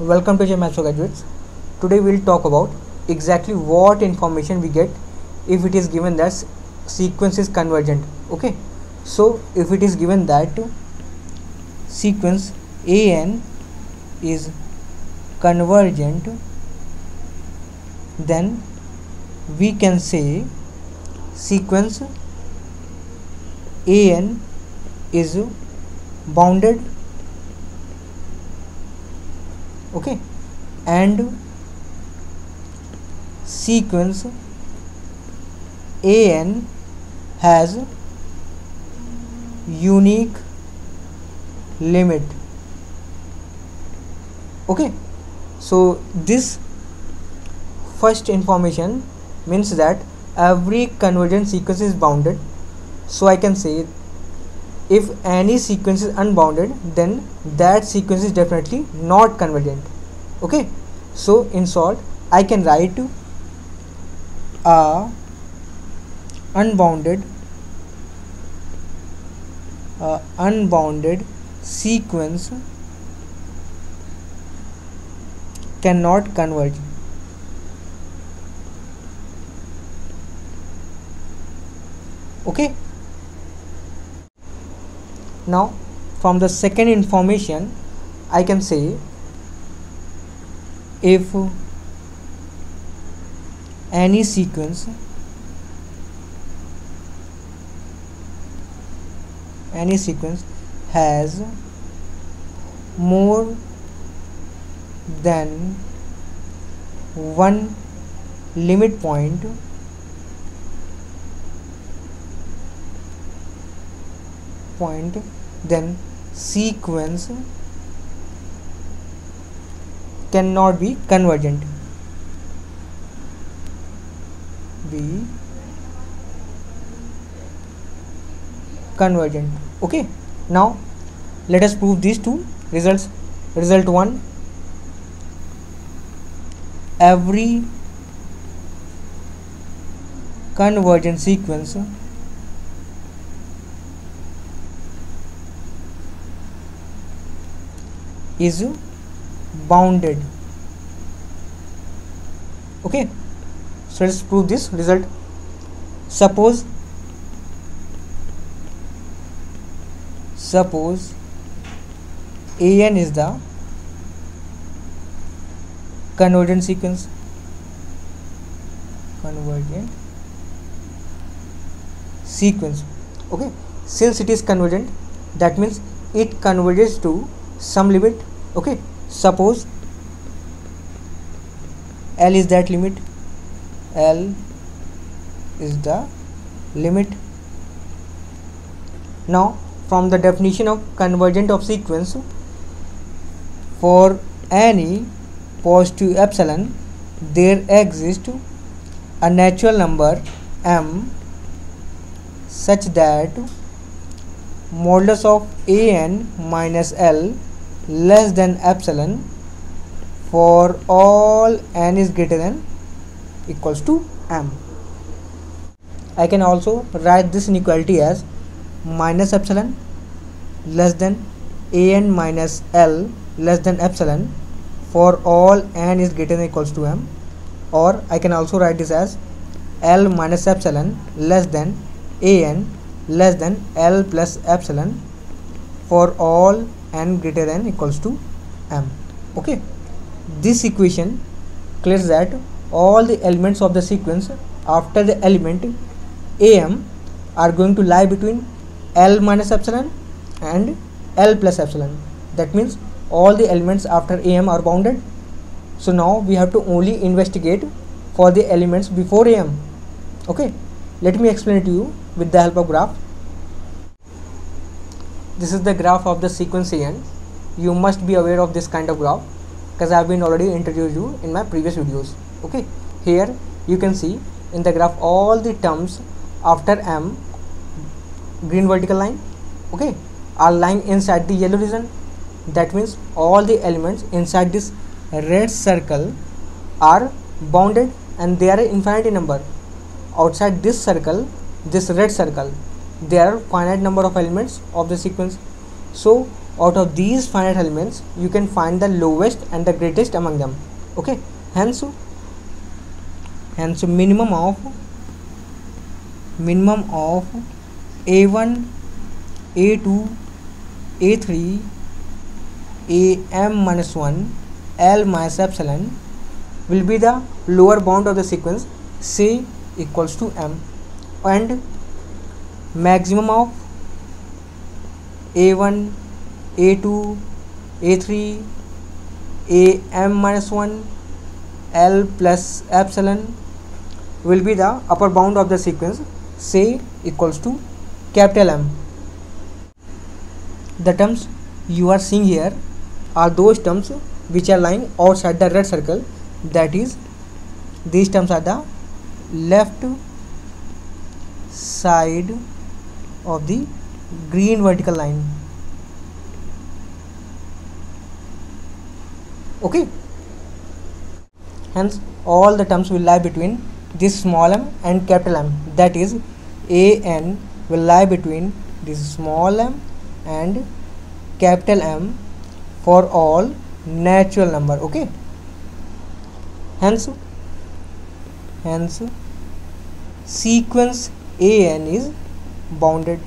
Welcome to Maths Graduates. Today we'll talk about exactly what information we get if it is given that sequence is convergent. Okay, so if it is given that sequence AN is convergent, then we can say sequence AN is bounded okay. And sequence an has unique limit. Okay. So this first information means that every convergent sequence is bounded. So i can say if any sequence is unbounded then that sequence is definitely not convergent. Okay? So in short i can write a unbounded a unbounded sequence cannot converge. Okay now from the second information I can say if any sequence any sequence has more than one limit point point then sequence cannot be convergent. Be convergent. Okay now let us prove these two results. Result 1 every convergent sequence is bounded. Okay? So let's prove this result. Suppose suppose an is the convergent sequence. Convergent sequence. Okay? Since it is convergent that means it converges to some limit okay? Suppose l is that limit. L is the limit. Now from the definition of convergent of sequence for any positive epsilon there exists a natural number m such that modulus of an minus l less than epsilon for all n is greater than equals to m. I can also write this inequality as minus epsilon less than an minus l less than epsilon for all n is greater than equals to m. Or i can also write this as l minus epsilon less than an less than l plus epsilon for all n greater than equals to m. Okay. This equation clears that all the elements of the sequence after the element am are going to lie between l minus epsilon and l plus epsilon. That means all the elements after am are bounded. So now we have to only investigate for the elements before am okay. Let me explain it to you with the help of graph this is the graph of the sequence an you must be aware of this kind of graph because i have been already introduced you in my previous videos okay? Here you can see in the graph all the terms after m green vertical line okay are lying inside the yellow region. That means all the elements inside this red circle are bounded and they are infinity number. Outside this circle this red circle there are finite number of elements of the sequence. So out of these finite elements you can find the lowest and the greatest among them. Okay? Hence hence minimum of minimum of a1 a2 a3 am minus 1 l minus epsilon will be the lower bound of the sequence c equals to m. And maximum of a1 a2 a3 am minus 1 l plus epsilon will be the upper bound of the sequence say equals to capital m. The terms you are seeing here are those terms which are lying outside the red circle. That is these terms are the left side of the green vertical line. Okay? Hence all the terms will lie between this small m and capital M. That is a n will lie between this small m and capital M for all natural number. Okay? Hence hence sequence an is bounded.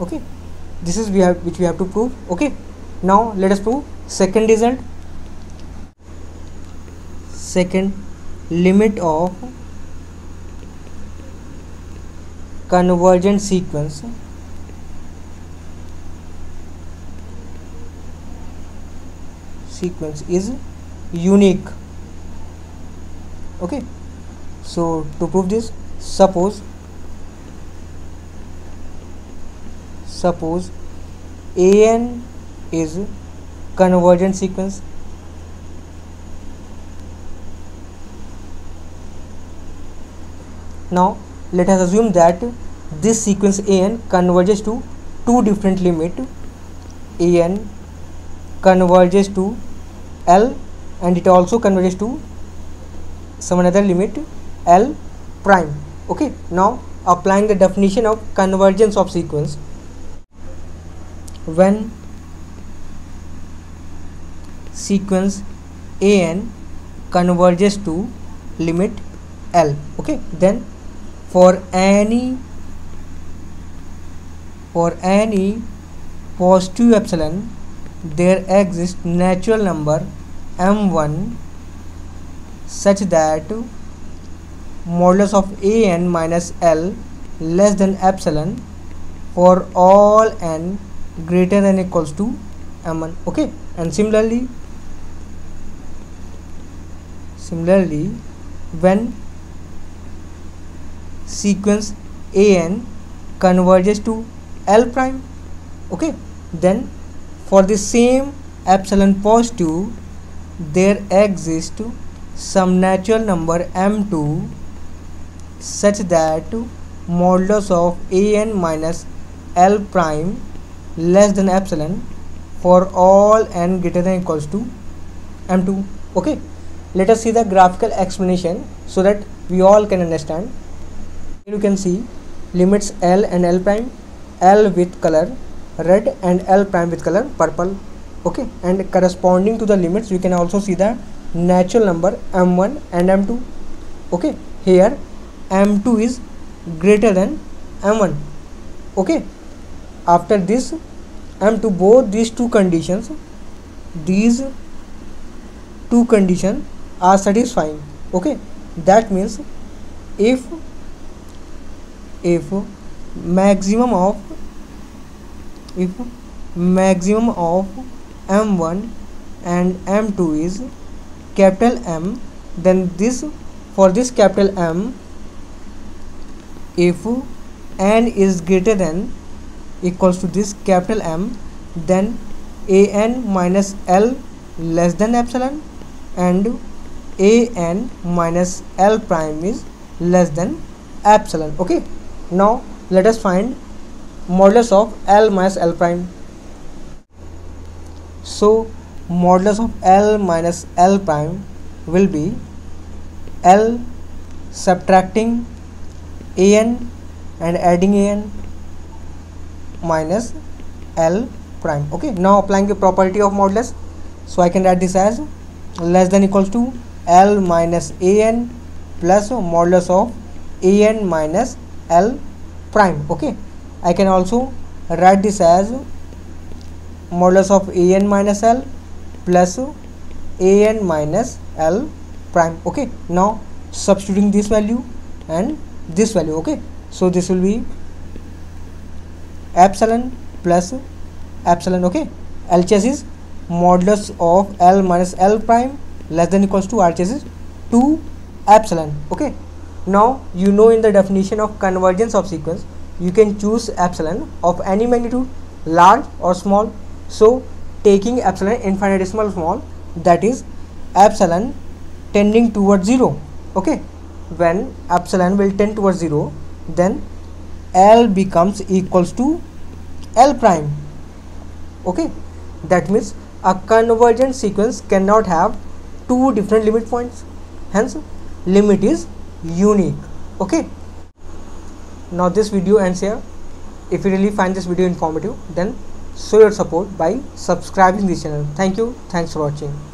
Okay. This is we have which we have to prove. Okay. Now let us prove. Second result second limit of convergent sequence. Sequence is unique. Okay. So to prove this suppose suppose an is convergent sequence now let us assume that this sequence an converges to two different limit. An converges to L and it also converges to some another limit L prime okay now applying the definition of convergence of sequence. When sequence an converges to limit L okay then for any for any positive epsilon there exists natural number m1 such that modulus of an minus l less than epsilon for all n greater than equals to m1 okay? And similarly similarly when sequence an converges to l prime okay? Then for the same epsilon positive there exists some natural number m2 such that modulus of an minus l prime less than epsilon for all n greater than equals to m2 okay let us see the graphical explanation so that we all can understand. You can see limits l and l prime l with color red and L prime with color purple. Okay and corresponding to the limits you can also see the natural number m1 and m2 okay here m2 is greater than m1 okay? After this m2 both these two conditions these two conditions are satisfying. Okay? That means if if maximum of if maximum of m1 and m2 is capital M then this for this capital M if n is greater than equals to this capital M then an minus L less than epsilon and an minus L prime is less than epsilon okay now let us find modulus of L minus L prime. So modulus of L minus L prime will be L subtracting an and adding an minus L prime. Okay now applying the property of modulus. So I can write this as less than equals to L minus an plus modulus of an minus L prime. Okay I can also write this as modulus of an minus L plus an minus L prime. Okay now substituting this value and this value okay? So this will be epsilon plus epsilon okay? LHS is modulus of L minus L prime less than equals to RHS is 2 epsilon okay? Now you know in the definition of convergence of sequence you can choose epsilon of any magnitude large or small. So taking epsilon infinitesimal small that is epsilon tending towards 0 okay when epsilon will tend towards 0 then L becomes equals to L prime. Okay? That means a convergent sequence cannot have two different limit points. Hence limit is unique. Okay? Now this video ends here. If you really find this video informative then show your support by subscribing this channel. Thank you. Thanks for watching